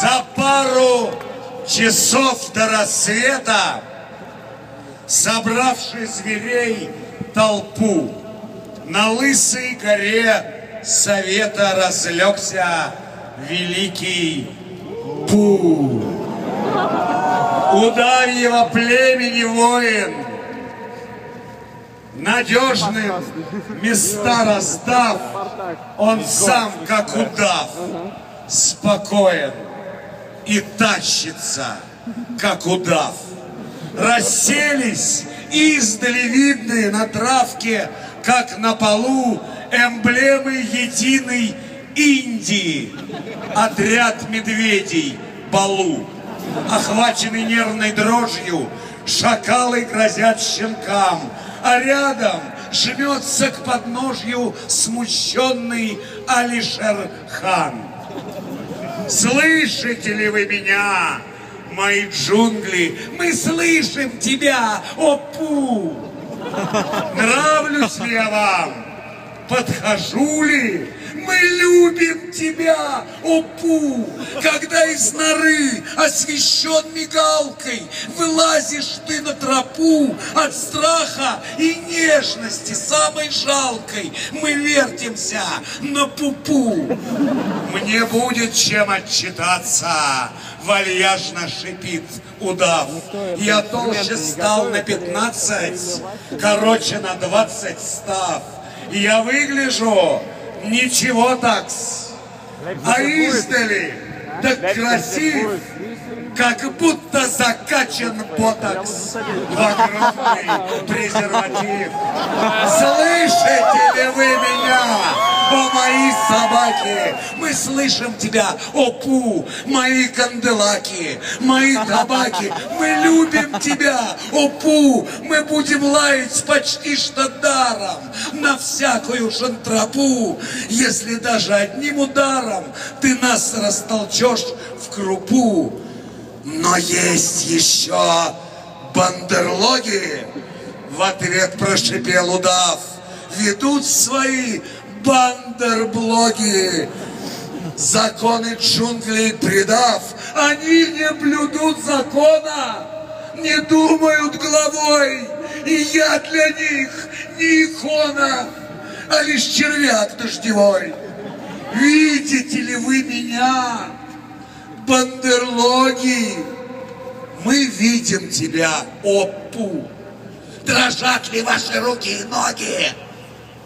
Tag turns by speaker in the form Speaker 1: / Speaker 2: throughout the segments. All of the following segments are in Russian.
Speaker 1: За пару часов до рассвета, собравший зверей толпу, на лысой горе совета разлегся великий Пу. Удавьего племени воин, надежным места раздав, он сам, как удав, спокоен и тащится, как удав. Расселись издали видные на травке, как на полу, эмблемы единой Индии. Отряд медведей Балу. Охваченный нервной дрожью, шакалы грозят щенкам, а рядом жмется к подножью смущенный Алишер хан. Слышите ли вы меня, мои джунгли? Мы слышим тебя, о Пу! Нравлюсь ли я вам? Подхожу ли? Мы любим тебя, о Пу! Когда из норы, освещен мигалкой, вылазишь ты на тропу от страха и нежности самой жалкой, мы вертимся на пупу. Мне будет чем отчитаться, вальяжно шипит удав. Я толще стал на пятнадцать, короче на двадцать став. И я выгляжу ничего так, а издали так красив, как будто закачан ботокс. В огромный презерватив. Слышите о мои собаки? Мы слышим тебя, о пу, мои канделаки, мои табаки. Мы любим тебя, о пу, мы будем лаять почти что даром на всякую шантропу, если даже одним ударом ты нас растолчешь в крупу. Но есть еще бандерлоги, в ответ прошипел удав, ведут свои бандерблоги. Законы джунглей предав, они не блюдут закона, не думают головой, и я для них не икона, а лишь червяк дождевой. Видите ли вы меня? бандерлоги, мы видим тебя, опу. Дрожат ли ваши руки и ноги?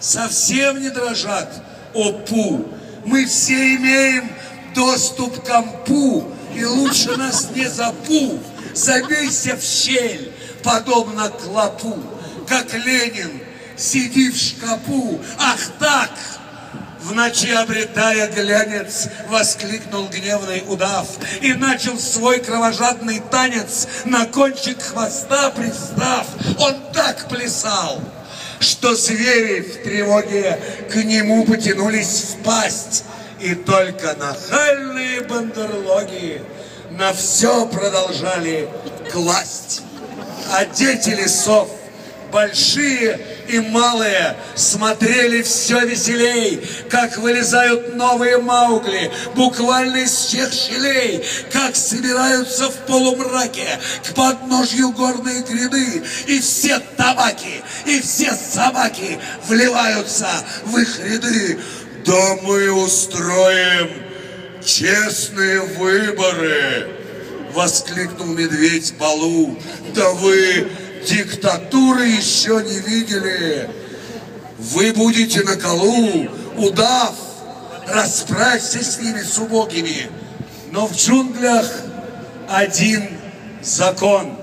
Speaker 1: Совсем не дрожат, опу. Мы все имеем доступ к компу, и лучше нас не запу. Забейся в щель, подобно клопу, как Ленин, сиди в шкапу. Ах так! В ночи обретая глянец, воскликнул гневный удав и начал свой кровожадный танец на кончик хвоста пристав. Он так плясал, что звери в тревоге к нему потянулись в пасть. И только нахальные бандерлоги на все продолжали класть. А дети лесов большие и малые смотрели все веселей, как вылезают новые маугли, буквально из всех щелей, как собираются в полумраке к подножью горной гряды, и все табаки, и все собаки вливаются в их ряды. Да мы устроим честные выборы, воскликнул медведь Балу. Да вы диктатуры еще не видели. Вы будете на колу, удав, расправься с ними, с убогими. Но в джунглях один закон.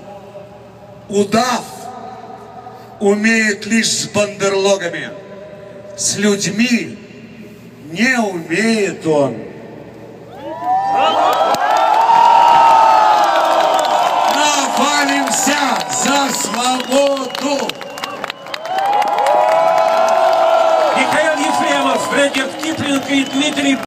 Speaker 1: Удав умеет лишь с бандерлогами. С людьми не умеет он. Свободу!
Speaker 2: Михаил Ефремов, Фредер Киплинг и Дмитрий